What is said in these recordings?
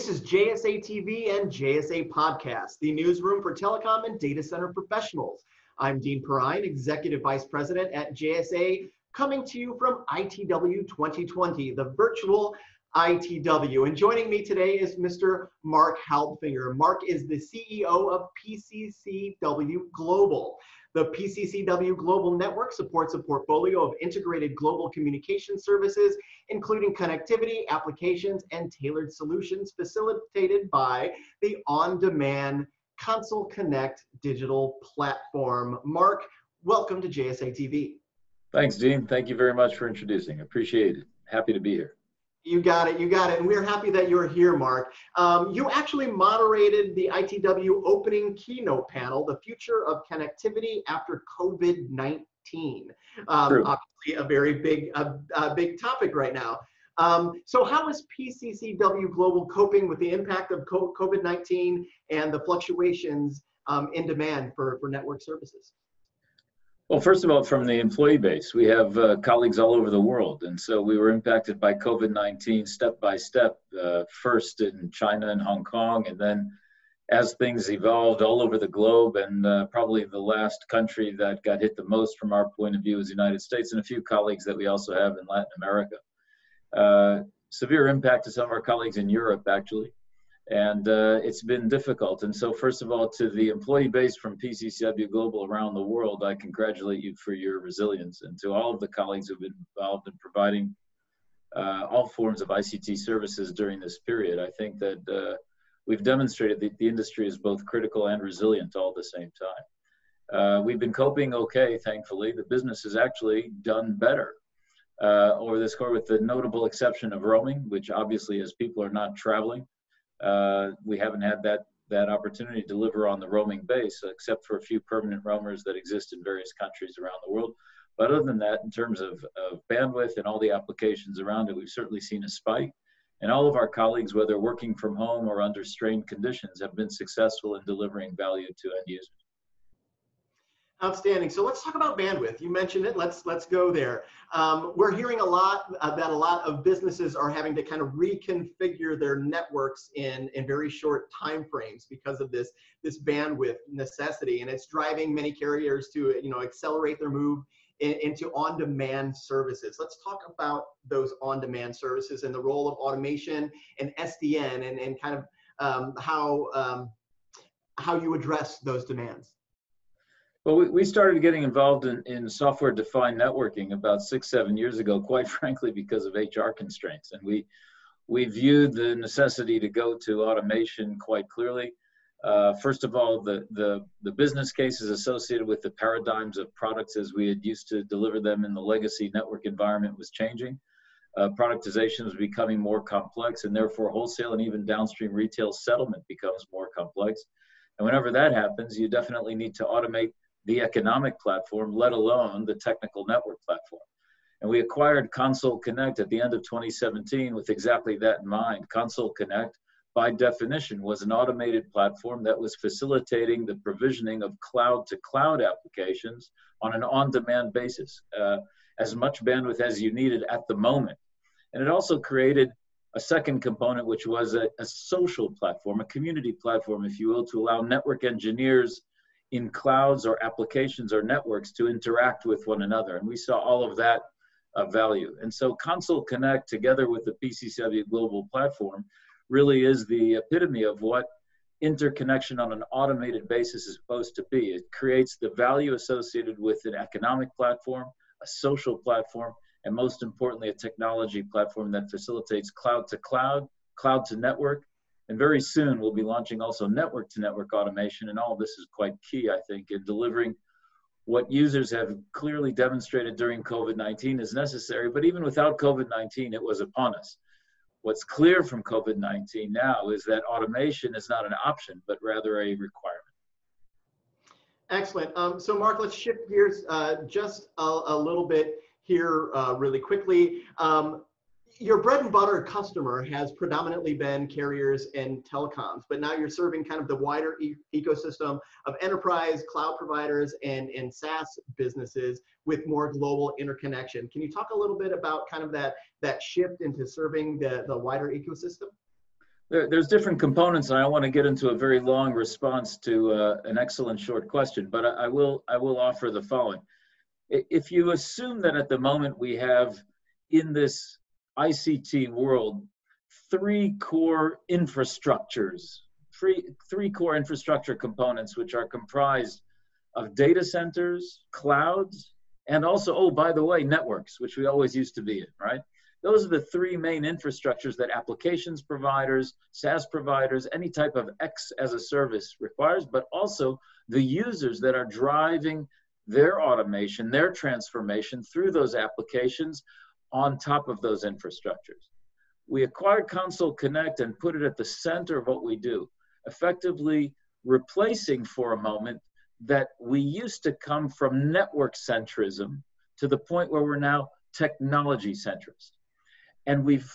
This is JSA TV and JSA Podcast, the newsroom for telecom and data center professionals. I'm Dean Perrine, Executive Vice President at JSA, coming to you from ITW 2020, the virtual ITW. And joining me today is Mr. Marc Halbfinger. Marc is the CEO of PCCW Global. The PCCW Global Network supports a portfolio of integrated global communication services, including connectivity, applications, and tailored solutions facilitated by the on-demand Console Connect digital platform. Marc, welcome to JSA TV. Thanks, Dean. Thank you very much for introducing. Appreciate it. Happy to be here. You got it. You got it. And we're happy that you're here, Marc. Um, you actually moderated the ITW opening keynote panel, The Future of Connectivity After COVID 19. Um, obviously, a very big, big topic right now. Um, so, how is PCCW Global coping with the impact of COVID 19 and the fluctuations um, in demand for, for network services? Well, first of all, from the employee base, we have uh, colleagues all over the world. And so we were impacted by COVID 19 step by step, uh, first in China and Hong Kong, and then as things evolved all over the globe. And uh, probably the last country that got hit the most from our point of view is the United States, and a few colleagues that we also have in Latin America. Uh, severe impact to some of our colleagues in Europe, actually and uh, it's been difficult. And so, first of all, to the employee base from PCCW Global around the world, I congratulate you for your resilience, and to all of the colleagues who've been involved in providing uh, all forms of ICT services during this period. I think that uh, we've demonstrated that the industry is both critical and resilient all at the same time. Uh, we've been coping okay, thankfully. The business has actually done better. Uh, over this quarter, with the notable exception of roaming, which obviously, as people are not traveling, uh, we haven't had that that opportunity to deliver on the roaming base, except for a few permanent roamers that exist in various countries around the world. But other than that, in terms of, of bandwidth and all the applications around it, we've certainly seen a spike. And all of our colleagues, whether working from home or under strained conditions, have been successful in delivering value to end users. Outstanding. So let's talk about bandwidth. You mentioned it. Let's let's go there. Um, we're hearing a lot uh, that a lot of businesses are having to kind of reconfigure their networks in in very short time frames because of this this bandwidth necessity, and it's driving many carriers to you know accelerate their move in, into on-demand services. Let's talk about those on-demand services and the role of automation and SDN, and and kind of um, how um, how you address those demands. Well, we, we started getting involved in, in software defined networking about six, seven years ago, quite frankly, because of HR constraints. And we, we viewed the necessity to go to automation quite clearly. Uh, first of all, the, the, the business cases associated with the paradigms of products as we had used to deliver them in the legacy network environment was changing. Uh, productization was becoming more complex, and therefore wholesale and even downstream retail settlement becomes more complex. And whenever that happens, you definitely need to automate the economic platform, let alone the technical network platform. And we acquired Console Connect at the end of 2017 with exactly that in mind. Console Connect, by definition, was an automated platform that was facilitating the provisioning of cloud to cloud applications on an on demand basis, uh, as much bandwidth as you needed at the moment. And it also created a second component, which was a, a social platform, a community platform, if you will, to allow network engineers in clouds or applications or networks to interact with one another. And we saw all of that uh, value. And so Console Connect, together with the PCCW Global Platform, really is the epitome of what interconnection on an automated basis is supposed to be. It creates the value associated with an economic platform, a social platform, and most importantly, a technology platform that facilitates cloud to cloud, cloud to network, and very soon we'll be launching also network to network automation. And all this is quite key, I think, in delivering what users have clearly demonstrated during COVID 19 is necessary. But even without COVID 19, it was upon us. What's clear from COVID 19 now is that automation is not an option, but rather a requirement. Excellent. Um, so, Marc, let's shift gears uh, just a, a, little bit here, uh, really quickly. Um, your bread and butter customer has predominantly been carriers and telecoms, but now you're serving kind of the wider e- ecosystem of enterprise, cloud providers, and, and SaaS businesses with more global interconnection. Can you talk a little bit about kind of that, that shift into serving the, the wider ecosystem? There, there's different components, and I want to get into a very long response to uh, an excellent short question, but I, I, will I will offer the following. If you assume that at the moment we have in this ICT world three core infrastructures, three, three core infrastructure components, which are comprised of data centers, clouds, and also, oh, by the way, networks, which we always used to be in, right? Those are the three main infrastructures that applications providers, SaaS providers, any type of X as a service requires, but also the users that are driving their automation, their transformation through those applications on top of those infrastructures. We acquired Console Connect and put it at the center of what we do, effectively replacing for a moment that we used to come from network centrism to the point where we're now technology centrist. And we've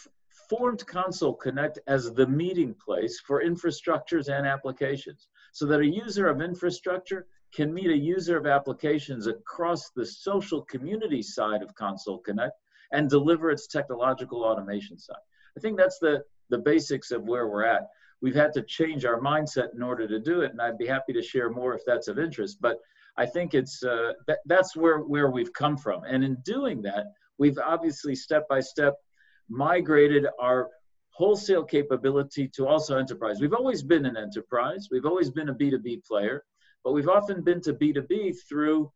formed Console Connect as the meeting place for infrastructures and applications so that a user of infrastructure can meet a user of applications across the social community side of Console Connect and deliver its technological automation side. I think that's the, the basics of where we're at. We've had to change our mindset in order to do it, and I'd be happy to share more if that's of interest. But I think it's uh, that, that's where, where we've come from. And in doing that, we've obviously step by step migrated our wholesale capability to also enterprise. We've always been an enterprise, we've always been a B2B player, but we've often been to B2B through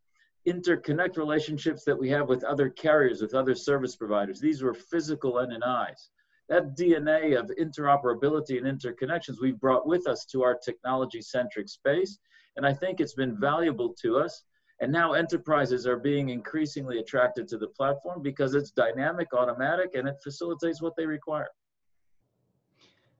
interconnect relationships that we have with other carriers, with other service providers. These were physical NNIs. That DNA of interoperability and interconnections we've brought with us to our technology centric space. And I think it's been valuable to us and now enterprises are being increasingly attracted to the platform because it's dynamic, automatic, and it facilitates what they require.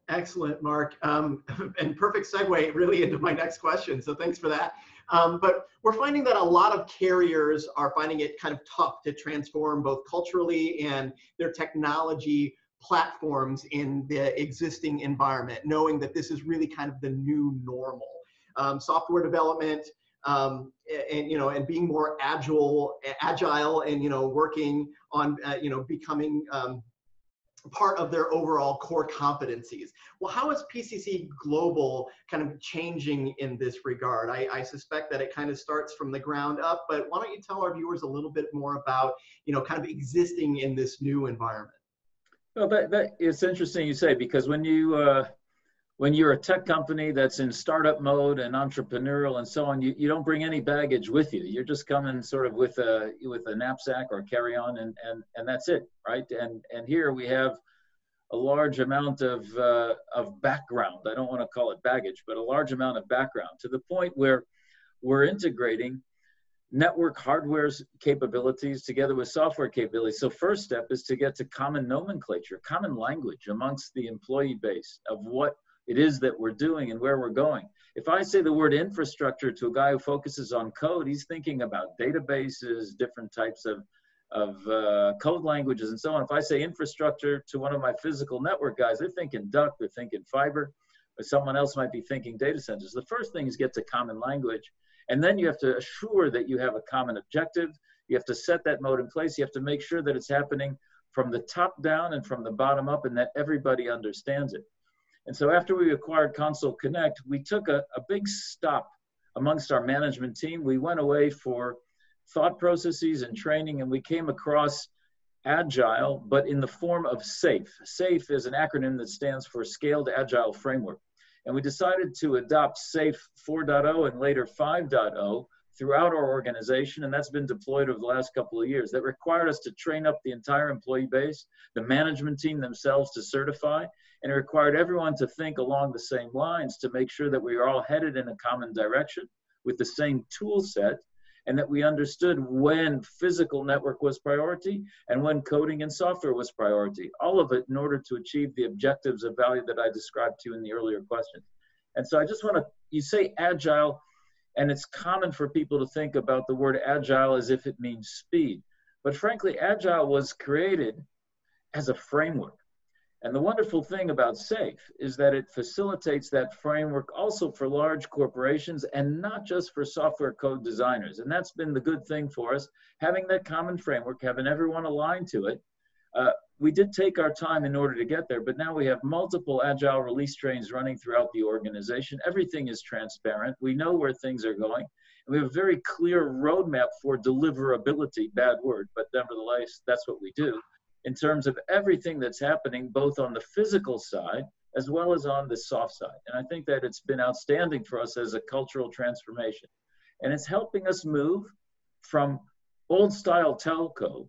Excellent, Marc. Um, and perfect segue really into my next question. So thanks for that. Um, but we're finding that a lot of carriers are finding it kind of tough to transform both culturally and their technology platforms in the existing environment, knowing that this is really kind of the new normal. Um, software development, um, and you know and being more agile agile and you know working on uh, you know becoming um, part of their overall core competencies. Well how is pcc global kind of changing in this regard? I, I suspect that it kind of starts from the ground up but why don't you tell our viewers a little bit more about you know kind of existing in this new environment? Well that, interesting you say because when you uh when you're a tech company that's in startup mode and entrepreneurial and so on, you, you don't bring any baggage with you. You're just coming sort of with a with a knapsack or carry on and and and that's it, right? And and here we have a large amount of uh, of background. I don't want to call it baggage, but a large amount of background to the point where we're integrating network hardware's capabilities together with software capabilities. So first step is to get to common nomenclature, common language amongst the employee base of what it is that we're doing and where we're going. If I say the word infrastructure to a guy who focuses on code, he's thinking about databases, different types of, of uh, code languages, and so on. If I say infrastructure to one of my physical network guys, they're thinking duct, they're thinking fiber, or someone else might be thinking data centers. The first thing is get to common language. And then you have to assure that you have a common objective. You have to set that mode in place. You have to make sure that it's happening from the top down and from the bottom up and that everybody understands it. And so after we acquired Console Connect, we took a, a big stop amongst our management team. We went away for thought processes and training, and we came across Agile, but in the form of SAFE. SAFE is an acronym that stands for Scaled Agile Framework. And we decided to adopt SAFE 4.0 and later 5.0 throughout our organization, and that's been deployed over the last couple of years. That required us to train up the entire employee base, the management team themselves to certify, and it required everyone to think along the same lines to make sure that we were all headed in a common direction with the same tool set and that we understood when physical network was priority and when coding and software was priority all of it in order to achieve the objectives of value that i described to you in the earlier question. And so i just want to you say agile and it's common for people to think about the word agile as if it means speed. But frankly agile was created as a framework and the wonderful thing about SAFE is that it facilitates that framework also for large corporations and not just for software code designers. And that's been the good thing for us, having that common framework, having everyone aligned to it. Uh, we did take our time in order to get there, but now we have multiple agile release trains running throughout the organization. Everything is transparent. We know where things are going. And we have a very clear roadmap for deliverability, bad word, but nevertheless, that's what we do in terms of everything that's happening, both on the physical side as well as on the soft side. And I think that it's been outstanding for us as a cultural transformation. And it's helping us move from old style telco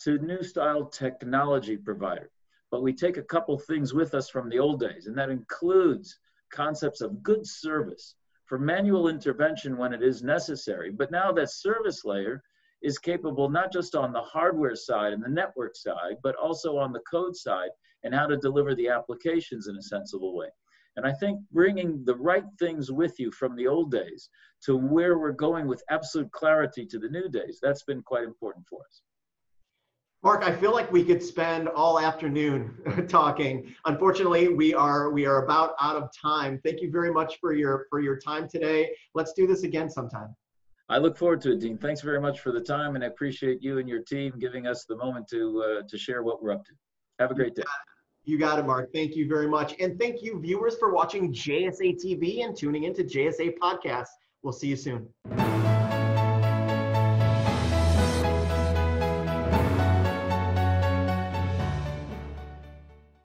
to new style technology provider. But we take a couple things with us from the old days, and that includes concepts of good service for manual intervention when it is necessary. But now that service layer is capable not just on the hardware side and the network side, but also on the code side and how to deliver the applications in a sensible way. And I think bringing the right things with you from the old days to where we're going with absolute clarity to the new days, that's been quite important for us. Marc, I feel like we could spend all afternoon talking. Unfortunately, we are we are about out of time. Thank you very much for your for your time today. Let's do this again sometime. I look forward to it, Dean. Thanks very much for the time, and I appreciate you and your team giving us the moment to uh, to share what we're up to. Have a great day. You got it, Marc. Thank you very much, and thank you, viewers, for watching JSA TV and tuning into JSA Podcast. We'll see you soon.